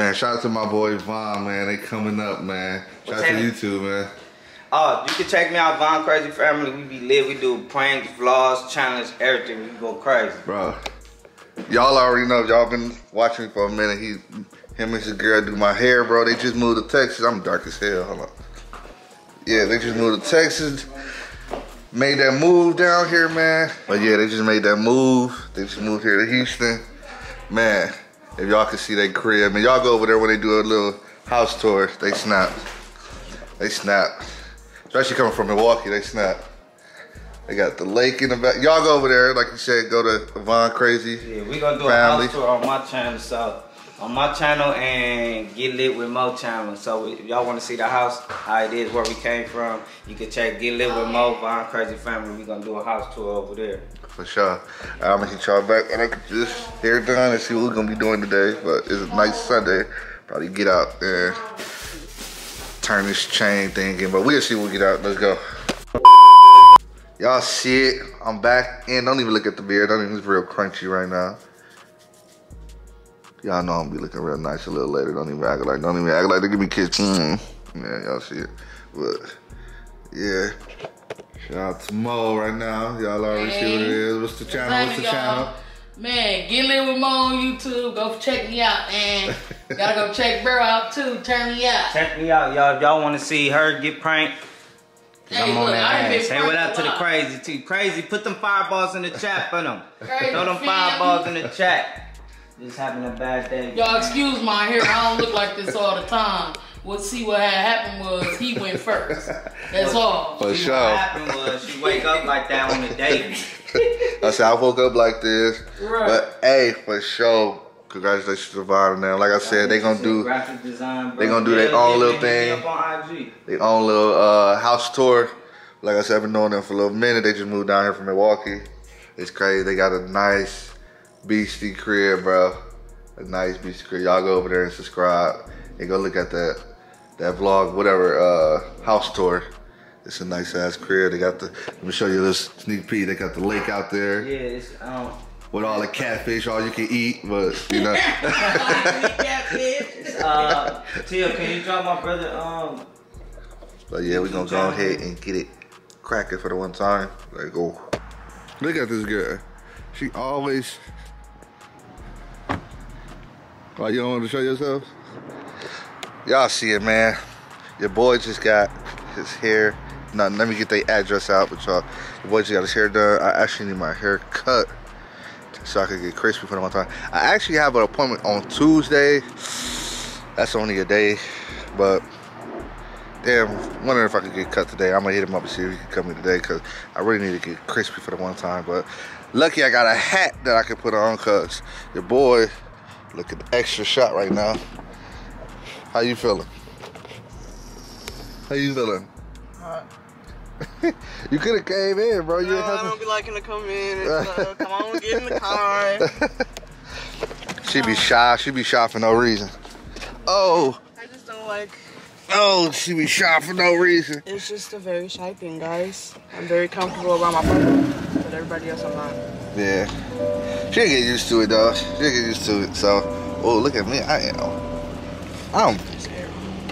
Man, shout out to my boy Vaughn, man. They coming up, man. Shout out to you too, man. Oh, you can check me out, Von Crazy Family. We be lit. We do pranks, vlogs, challenge, everything. We go crazy. Bro, y'all already know. Y'all been watching me for a minute. He, him and his girl do my hair, bro. They just moved to Texas. I'm dark as hell. Hold on. Yeah, they just moved to Texas. Made that move down here, man. But yeah, they just made that move. They just moved here to Houston. Man, if y'all can see that crib, man, y'all go over there when they do a little house tour. They snap. They snap. Especially coming from Milwaukee, they snap. They got the lake in the back. Y'all go over there, like you said, go to Von Crazy. Yeah, we gonna do family. a house tour on my channel, so on my channel and get lit with Mo channel. So if y'all want to see the house, how it is, where we came from, you can check Get Lit with Mo, Von Crazy Family. We gonna do a house tour over there. For sure. I'm gonna hit y'all back when I get this hair done and see what we're gonna be doing today. But it's a nice Sunday. Probably get out and turn this chain thing in. But we'll see when we get out. Let's go. Y'all see it. I'm back in. Don't even look at the beard. Don't even, it's real crunchy right now. Y'all know I'm gonna be looking real nice a little later. Don't even act like, don't even act like they give me kiss. Mm. Yeah, y'all see it. But yeah. Shout out to Mo right now. Y'all already hey. see what it is. What's the channel? What's the channel? Man, get lit with Mo on YouTube. Go check me out, and gotta go check Bro out too. Turn me out. Check me out, y'all. If y'all want to see her get pranked, Hey, I'm on that ass. Say what up to the crazy too. Crazy, put them fireballs in the chat for them. Throw them fireballs in the chat. Just having a bad day. Y'all excuse my hair. I don't look like this all the time. We'll see what happened was he went first. That's all. For see sure. What happened was she wake up like that on the date. I said I woke up like this. Right. But hey, for sure. Congratulations to Vaughn now. Like I said, they gonna do graphic design. They gonna do their own little thing. Their own little uh, house tour. Like I said, I've been knowing them for a little minute. They just moved down here from Milwaukee. It's crazy. They got a nice beastie crib, bro. A nice beastie crib. Y'all go over there and subscribe and go look at that that vlog, whatever, uh, house tour. It's a nice ass crib. They got the. Let me show you this sneak peek. They got the lake out there. Yeah, it's um. With all the catfish, all you can eat, but you know. catfish. uh, Tia, can you drop my brother um? But yeah, we gonna go ahead and get it cracking for the one time. Like go. Look at this girl. She always why you don't want to show yourself? Y'all see it, man. Your boy just got his hair. Now, let me get the address out, but y'all, your boy just got his hair done. I actually need my hair cut so I can get crispy for the one time. I actually have an appointment on Tuesday. That's only a day, but damn, wondering if I could get cut today. I'm gonna hit him up and see if he can cut me today because I really need to get crispy for the one time. But lucky I got a hat that I can put on because your boy Looking extra shot right now. How you feeling? How you feeling? You could have came in, bro. You no, I don't be liking to come in. Uh, come on, get in the car. she be shy. She be shy for no reason. Oh. I just don't like. Oh, she be shy for no reason. It's just a very shy thing, guys. I'm very comfortable around my partner, but everybody else I'm not. Yeah. She'll get used to it though. She'll get used to it. So, oh, look at me. I am. I'm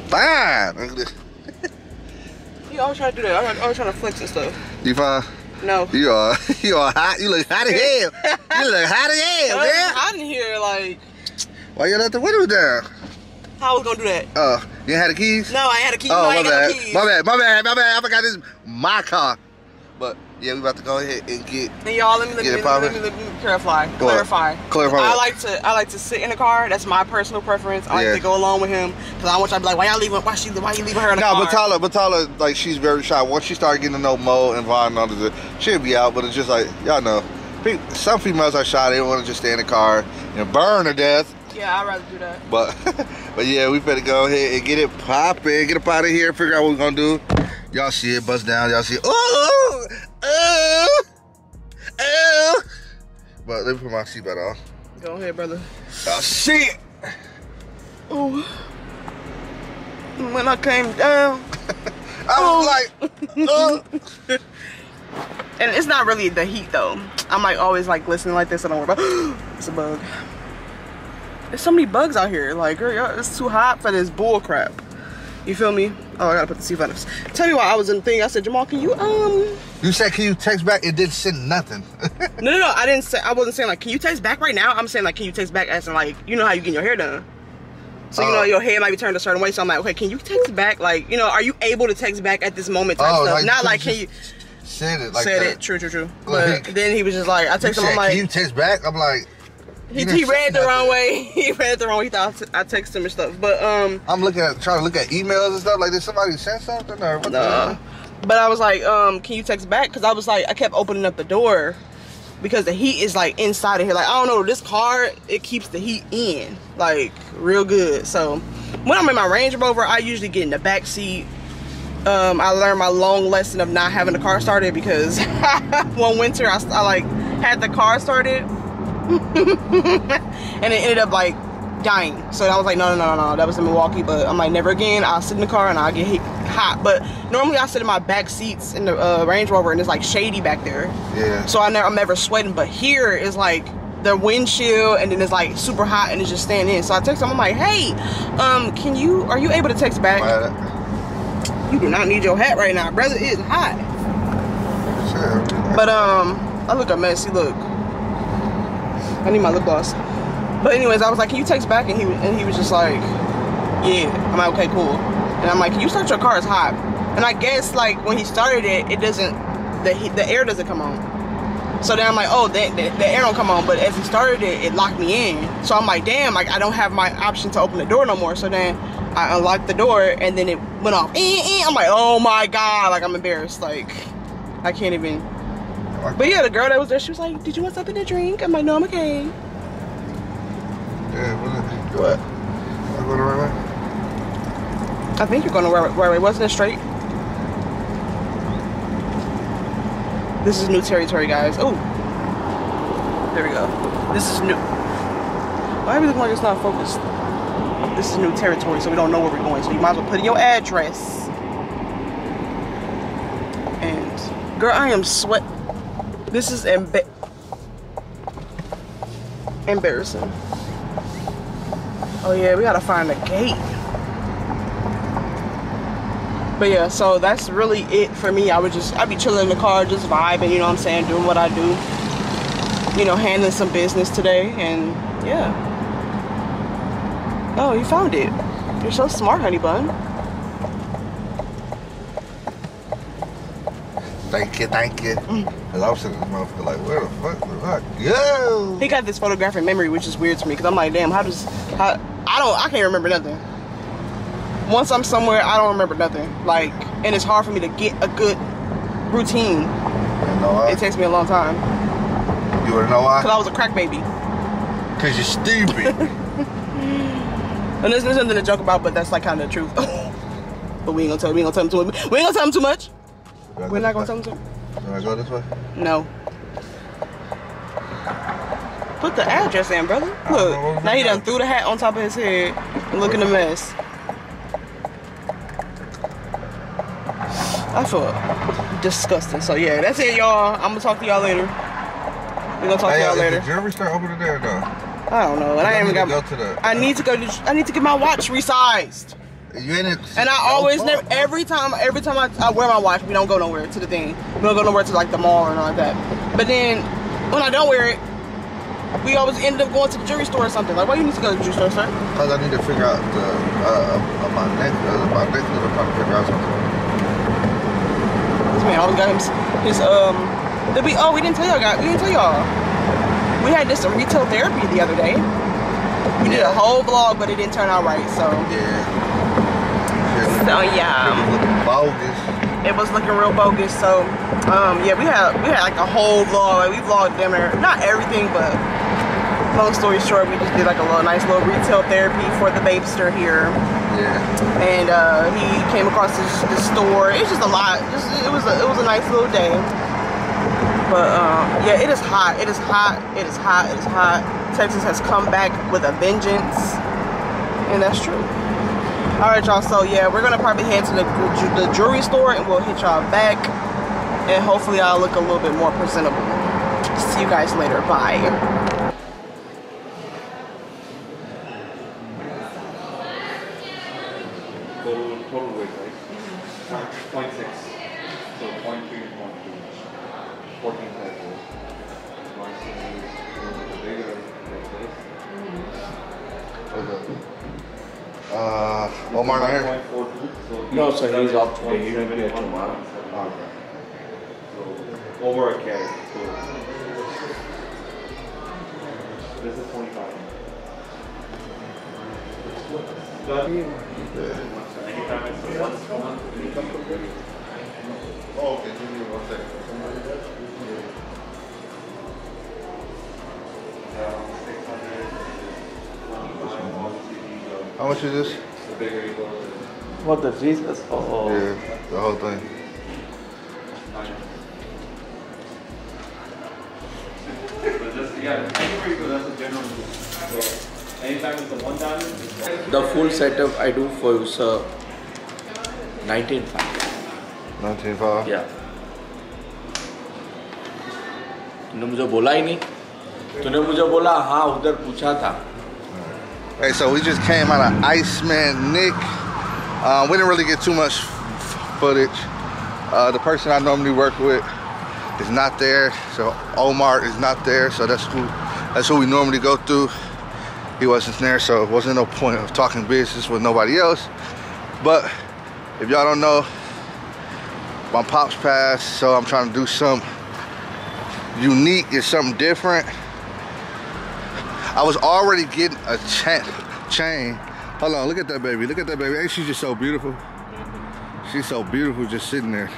fine. Look at this. you always try to do that. I'm always trying to flex and stuff. You fine? No. You are. You are hot. You look hot as hell. you look hot as hell, man. hot in here, like. Why you let the window down? How I was gonna do that? Uh, you had the keys? No, I had the keys. Oh, no, my bad. My bad. My bad. My bad. I forgot this. My car. But yeah, we about to go ahead and get. And y'all, let me let me, let me, let me, clarify. Clarify. Clarify. I like to I like to sit in the car. That's my personal preference. I yeah. like to go along with him because I want y'all to be like, why y'all leaving? Why she? Why you leaving her in the no, car? No, but Tyler, but Tyler, like she's very shy. Once she started getting to know Mo and Vaughn and others, she'll be out. But it's just like y'all know, some females are shy. They don't want to just stay in the car and burn to death. Yeah, I'd rather do that. But but yeah, we better go ahead and get it popping, get up out of here, figure out what we're gonna do. Y'all see it, bust down, y'all see it. Oh, oh, oh. But let me put my seatbelt on. Go ahead, brother. Oh shit. Oh. When I came down. I was oh. like, oh. and it's not really the heat though. I'm like always like listening like this and I'm worry about it's a bug. there's so many bugs out here. Like, girl, it's too hot for this bull crap. You feel me? Oh, I gotta put the buttons. Tell me why I was in the thing. I said, Jamal, can you um? You said, can you text back? It didn't send nothing. no, no, no. I didn't say. I wasn't saying like, can you text back right now? I'm saying like, can you text back? As in like, you know how you get your hair done. So you know Oh. your hair might be turned a certain way. So I'm like, okay, can you text back? Like, you know, are you able to text back at this moment? Type Oh, stuff. like, Not like, can you? Said it like said that. it. True, true, true. But Like- then he was just like, I texted him. said, I'm like, can you text back? I'm like, he, he read the wrong way. He read the wrong way. He thought I texted him and stuff. But um, I'm looking at trying to look at emails and stuff. Like, did somebody send something or what? Nah. But I was like, um, can you text back? Because I was like, I kept opening up the door because the heat is like inside of here. Like, I don't know, this car, it keeps the heat in, like, real good. So when I'm in my Range Rover, I usually get in the back seat. Um, I learned my long lesson of not having the car started because one winter I, I like had the car started and it ended up like dying. So I was like, no, no, no, no, that was in Milwaukee. But I'm like, never again. I'll sit in the car and I'll get hit, hot. But normally I sit in my back seats in the uh, Range Rover and it's like shady back there. Yeah. So I never, I'm never sweating. But here is like the windshield and then it's like super hot and it's just staying in. So I text him. I'm like, hey, um, can you? Are you able to text back? Right. You do not need your hat right now, brother. It is hot. Sure. But um, I look a messy. Look, I need my lip gloss. But anyways, I was like, "Can you text back?" And he and he was just like, "Yeah." I'm like, "Okay, cool." And I'm like, "Can you start your car? It's hot." And I guess like when he started it, it doesn't the the air doesn't come on. So then I'm like, "Oh, the, the, the air don't come on." But as he started it, it locked me in. So I'm like, "Damn!" Like I don't have my option to open the door no more. So then I unlocked the door, and then it went off. Eh, eh. I'm like, "Oh my god!" Like I'm embarrassed. Like I can't even. But yeah, the girl that was there, she was like, "Did you want something to drink?" I'm like, "No, I'm okay." Yeah, was it? What? Am I going the right way? I think you're going to where, where it wasn't it straight. This is new territory, guys. Oh, there we go. This is new. Why are we looking like it's not focused? This is new territory, so we don't know where we're going. So you might as well put in your address. And girl, I am sweat. This is emba- embarrassing. Oh yeah, we gotta find a gate. But yeah, so that's really it for me. I would just, I'd be chilling in the car, just vibing, you know what I'm saying, doing what I do. You know, handling some business today, and yeah. Oh, you found it. You're so smart, honey bun. Thank you, thank you. Mm. Cause I was sitting this motherfucker like, where the fuck the fuck? Yo! He got this photographic memory, which is weird to me, because I'm like, damn, how does, how, I don't, I can't remember nothing. Once I'm somewhere, I don't remember nothing. Like, and it's hard for me to get a good routine. You know? It takes me a long time. You wanna know why? Because? I was a crack baby. Cause you're stupid. And there's, there's nothing to joke about, but that's like kind of the truth. but we ain't gonna tell, we ain't gonna tell him too, we ain't gonna tell him too much. We're not gonna tell him too. Should I go this way? No. Put the address in, brother. don't know where Look, now he done threw the hat on top of his head and looking a mess. I feel disgusting. So yeah, that's it, y'all. I'm gonna talk to y'all later. We're gonna talk Hey, to y'all later. the jewelry store open there though? I don't know. And I I ain't even to got. go to the- I need to go. To, I need to get my watch resized. You in it? And I always never every time every time I, I wear my watch, we don't go nowhere to the thing. We don't go nowhere to like the mall or like that. But then when I don't wear it, we always end up going to the jewelry store or something. Like, why you need to go to the jewelry store, sir? Cause I need to figure out the uh, uh, my neck, uh, my necklace. I'm trying to figure out something. This man always got his, his um. The be oh we didn't tell y'all guys we didn't tell y'all. We had this retail therapy the other day. We did a whole vlog, but it didn't turn out right. So Yeah. So yeah. shit looking bogus. it was looking real bogus. So, um, yeah, we had we had like a whole vlog. Like we vlogged damn near not everything, but long story short, we just did like a little nice little retail therapy for the babester here. Yeah. And uh, he came across this, this store. It's just a lot. Just it was a, it was a nice little day. But um, yeah, it is hot. It is hot. It is hot. It is hot. Texas has come back with a vengeance, and that's true all right y'all so yeah we're gonna probably head to the, the jewelry store and we'll hit y'all back. And hopefully i'll look a little bit more presentable. See you guys later. Bye. Okay. Uh, Omar not here? 1.42. So No, each sir, size he's is off today. He 0.7 won't be and tomorrow. 1.7. So over a carry. So this is 25. Done. Anytime it's a one, one, Oh, okay, give me one second. How much is this? What the Jesus? Oh, Yeah, the whole thing. The full setup I do for you, sir. 19.5. 19.5. Yeah. तूने मुझे बोला ही नहीं तूने मुझे बोला हाँ उधर पूछा था Hey, so we just came out of Iceman Nick. Uh, we didn't really get too much footage. Uh, the person I normally work with is not there, so Omar is not there. So that's who that's who we normally go through. He wasn't there, so it wasn't no point of talking business with nobody else. But if y'all don't know, my pops passed, so I'm trying to do something unique and something different. I was already getting a cha- chain. Hold on, look at that baby. Look at that baby. Ain't she just so beautiful? She's so beautiful just sitting there.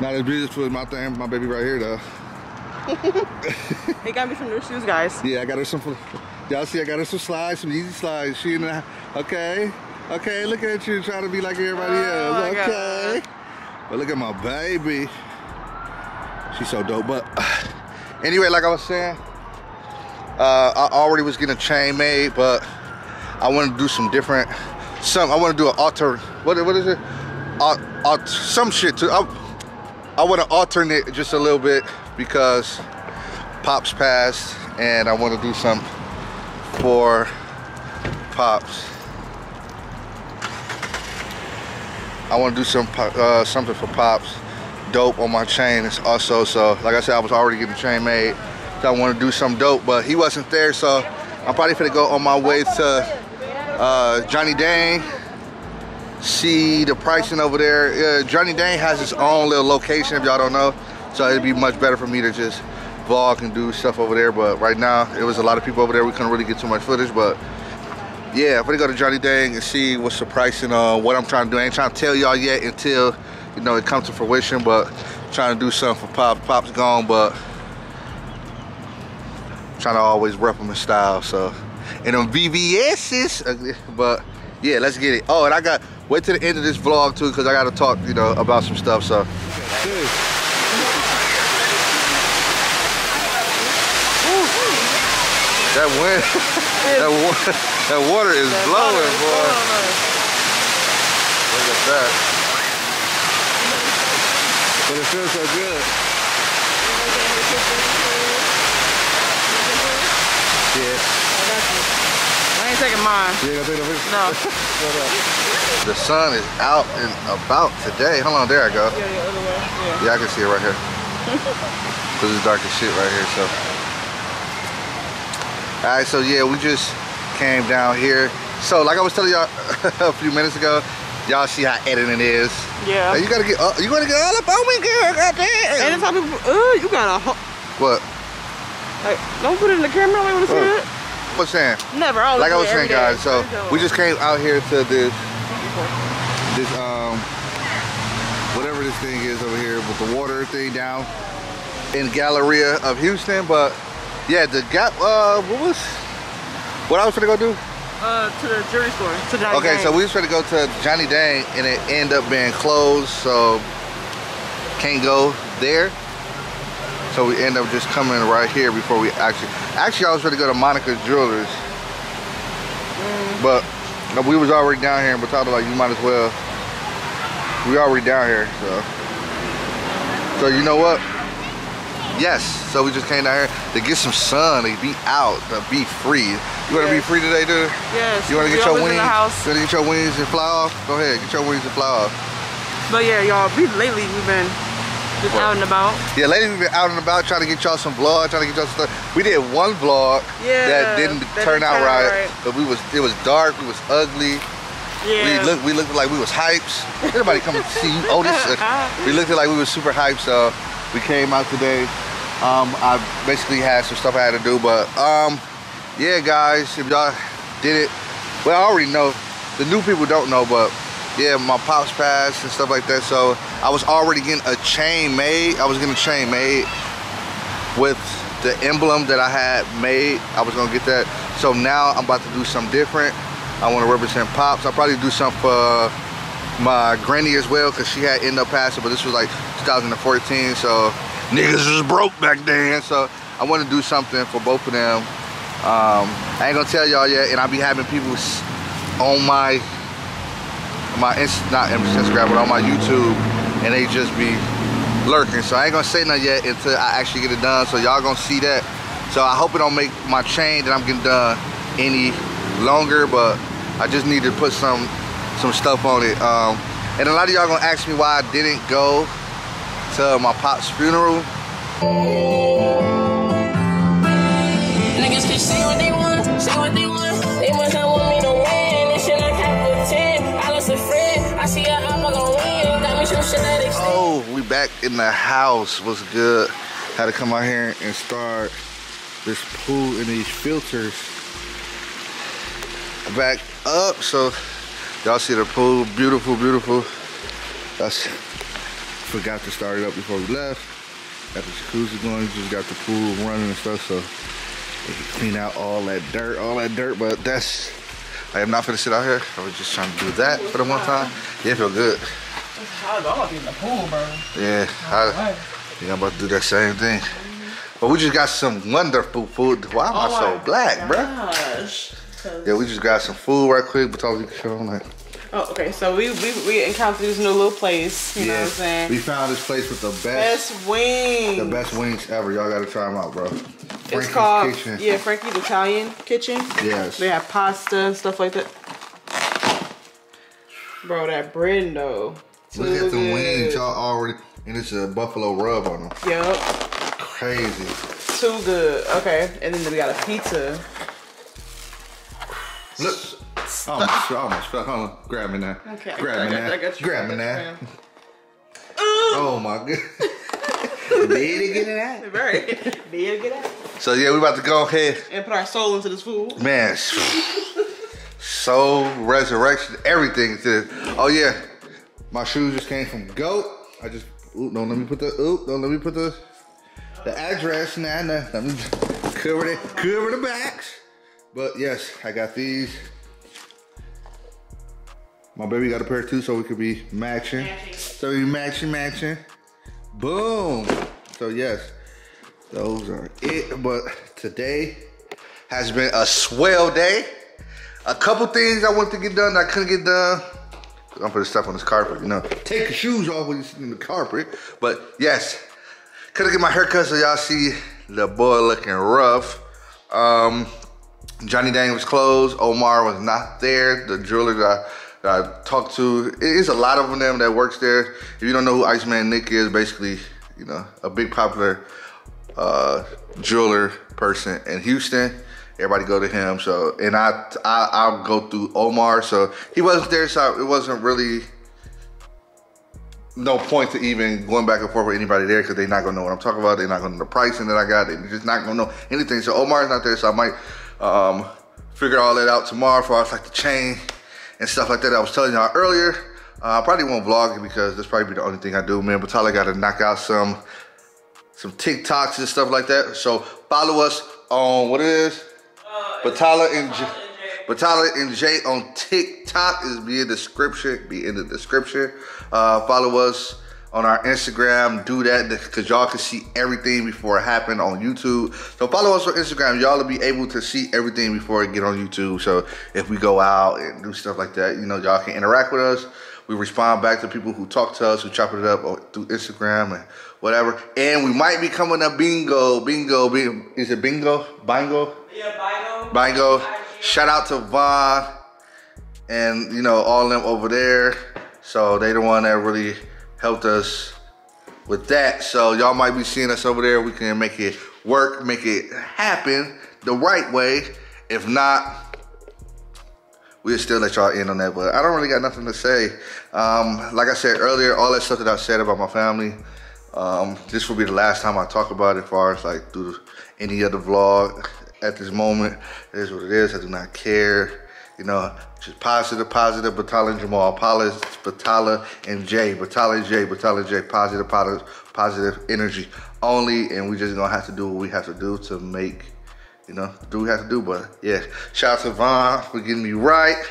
Not as beautiful as my thing, my baby right here though. He got me some new shoes, guys. Yeah, I got her some. Y'all see, I got her some slides, some easy slides. She in the, okay, okay. Look at you trying to be like everybody Oh, else. Okay, but look at my baby. She's so dope. But anyway, like I was saying, uh, I already was getting a chain made, but I want to do some different. Some I want to do an alter. What what is it? Some shit too. I, I want to alternate just a little bit because Pops passed, and I want to do something for Pops. I want to do some uh, something for Pops. Dope on my chain is also so. Like I said, I was already getting chain made. I want to do some dope, but he wasn't there, so I'm probably gonna go on my way to uh, Johnny Dang. See the pricing over there. Uh, Johnny Dang has his own little location, if y'all don't know. So it'd be much better for me to just vlog and do stuff over there. But right now, it was a lot of people over there. We couldn't really get too much footage, but yeah, I'm gonna go to Johnny Dang and see what's the pricing on what I'm trying to do. I ain't trying to tell y'all yet until you know it comes to fruition, but trying to do something for Pop. Pop's gone, but trying to always rep them in style. So, and them VVS's, uh, but yeah, let's get it. Oh, and I got wait to the end of this vlog too, because I got to talk, you know, about some stuff. So. That wind, that, wa- that water is blowing, boy. Look at that. But it feels so good. Yeah. I ain't taking mine. Yeah, I think of it. No. The sun is out and about today. Hold on, there I go. Yeah, the other way. Yeah. Yeah, I can see it right here. Cause it's dark as shit right here, so. All right, so yeah, we just came down here. So like I was telling y'all a few minutes ago, y'all see how editing is. Yeah. Hey, you gotta get, uh, you gotta get all up on me, girl. Goddamn. Anytime people, uh, you got a, What? Like, don't put it in the camera. Like, want to see Oh. it? What's saying? Never. I Like I was saying, guys. So we just came out here to this, this um, whatever this thing is over here with the water thing down in Galleria of Houston. But yeah, the gap. Uh, what was? What I was gonna go do? Uh, to the jewelry store. To Johnny Okay, Dang. so we was trying to go to Johnny Dang and it ended up being closed, so can't go there. So we end up just coming right here before we actually. Actually, I was ready to go to Monica's Jewelers, mm. but no, we was already down here, and Batala like you might as well. We already down here, so. So you know what? Yes. So we just came down here to get some sun, to be out, to be free. You wanna be free today, dude? Yes. You wanna get your wings? in the house. You wanna get your wings and fly off? Go ahead, get your wings and fly off. But yeah, y'all, we lately we've been just out and about. Yeah, lately we've been out and about trying to get y'all some vlog, trying to get y'all some stuff. We did one vlog Yeah, that didn't that turn out turn out right, right. but we was it was dark, we was ugly. Yeah. We looked we looked like we was hypes. Everybody come and see you. Otis. we looked like we was super hyped, so we came out today. Um, I basically had some stuff I had to do, but um, yeah, guys, if y'all did it, well, I already know. The new people don't know, but yeah, my pops passed and stuff like that. So I was already getting a chain made. I was getting a chain made with the emblem that I had made. I was gonna get that. So now I'm about to do something different. I want to represent pops. I'll probably do something for my granny as well, cause she had ended up passing, but this was like 2014, so niggas was broke back then. So I want to do something for both of them. Um, I ain't gonna tell y'all yet, and I'll be having people on my my not Instagram, but on my YouTube, and they just be lurking. So I ain't gonna say nothing yet until I actually get it done. So y'all gonna see that. So I hope it don't make my chain that I'm getting done any longer, but I just need to put some some stuff on it. Um, and a lot of y'all gonna ask me why I didn't go to my pop's funeral. Niggas can say what they want, say what they want. Back in the house. What's good? Had to come out here and start this pool and these filters back up. So y'all see the pool, beautiful, beautiful. That's forgot to start it up before we left. Got the jacuzzi going, just got the pool running and stuff. So we can clean out all that dirt, all that dirt. But that's I am not gonna sit out here. I was just trying to do that for the one time. Yeah, feel good. I'm about to be in the pool, bro. Yeah, I, yeah, I'm about to do that same thing. But we just got some wonderful food. Why am I oh so black? Gosh. Yeah, we just got some food right quick, but you can show like. Oh, okay. So we we, we encountered this new little place. You know what I'm saying? we found this place with the best, Best wings. the best wings ever. Y'all gotta try them out, bro. It's Frankie's called Kitchen. yeah Frankie's Italian Kitchen. Yes. They have pasta and stuff like that. Bro, that bread though. Look at the wings, y'all already, and it's a buffalo rub on them. Yep. Crazy. Too good. Okay. And then we got a pizza. Look. I almost, I almost fell. Hold on. Grab me now. Okay, I Grab got- me I got- now. I got you. Grab I me got now. you, Oh my god. Did get it out? Right. Be get out. So yeah, we about to go ahead. And put our soul into this food. Man, soul, resurrection, everything. To, oh yeah, my shoes just came from Goat. I just, ooh, don't let me put the, ooh, don't let me put the, the address nah, nah, Let me cover the, cover the backs. But yes, I got these. My baby got a pair too, so we could be matching. Matching. So we matching, matching. Boom. So yes, those are it. But today has been a swell day. A couple things I wanted to get done that I couldn't get done. I'm stuff on this carpet, you know. Take your shoes off when you're sitting in the carpet. But yes, couldn't get my haircut, so y'all see the boy looking rough. Um, Johnny Dang was closed. Omar was not there. The jeweler that I, that I talked to, it is a lot of them that works there. If you don't know who Iceman Nick is, basically, you know, a big popular uh, jeweler person in Houston. Everybody go to him. So, and I, I, I'll go through Omar. So he wasn't there, so it wasn't really no point to even going back and forth with anybody there because they're not gonna know what I'm talking about. They're not gonna know the pricing that I got. They're just not gonna know anything. So Omar's not there, so I might um, figure all that out tomorrow for us, like the chain and stuff like that. I was telling y'all earlier. Uh, I probably won't vlog it because this probably be the only thing I do, man. But Tyler got to knock out some some TikToks and stuff like that. So follow us on what it is. Batala and J- Batala and Jay on TikTok is be in the description. Be in the description. Uh, follow us on our Instagram. Do that because y'all can see everything before it happened on YouTube. So follow us on Instagram. Y'all will be able to see everything before it get on YouTube. So if we go out and do stuff like that, you know, y'all can interact with us. We respond back to people who talk to us, who chop it up through Instagram and whatever. And we might be coming up bingo, bingo, bingo. Is it bingo? Bingo? Yeah, Bino. Bingo. Shout out to Vaughn and you know all them over there. So they the one that really helped us with that. So y'all might be seeing us over there. We can make it work, make it happen the right way. If not, we'll still let y'all in on that. But I don't really got nothing to say. Um, like I said earlier, all that stuff that I said about my family, um, this will be the last time I talk about it as far as like through any other vlog at this moment. It is what it is. I do not care. You know, just positive, positive, Batala and Jamal, Paula, Batala and Jay, Batala and Jay, Batala and Jay, positive, positive, positive energy only. And we just gonna have to do what we have to do to make, you know, do we have to do. But yeah, shout out to Vaughn for getting me right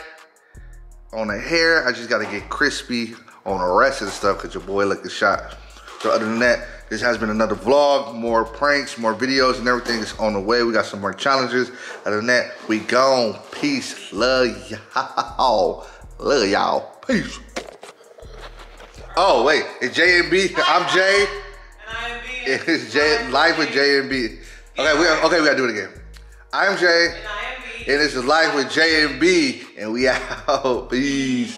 on the hair. I just gotta get crispy on the rest of the stuff because your boy looking shot. So other than that, this has been another vlog, more pranks, more videos and everything is on the way. We got some more challenges. Other than that, we gone. Peace. Love y'all. Love y'all. Peace. Oh, wait. It's J and B. I'm Jay. And I am B. It's J Life with J and B. Okay, we okay, we gotta do it again. I'm Jay. And I am B. And this is Life with J and B. And we out. Peace.